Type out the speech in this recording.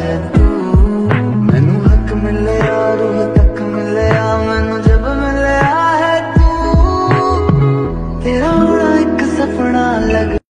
ਹੈ ਤੂੰ। ਮੈਨੂੰ ਹੱਕ ਮਿਲਿਆ, ਰੂਹ ਤੱਕ ਮਿਲਿਆ, ਮੈਨੂੰ ਜਬ ਮਿਲਿਆ ਹੈ ਤੂੰ। ਤੇਰਾ ਹੋਣਾ ਇੱਕ ਸੁਪਨਾ ਲੱਗ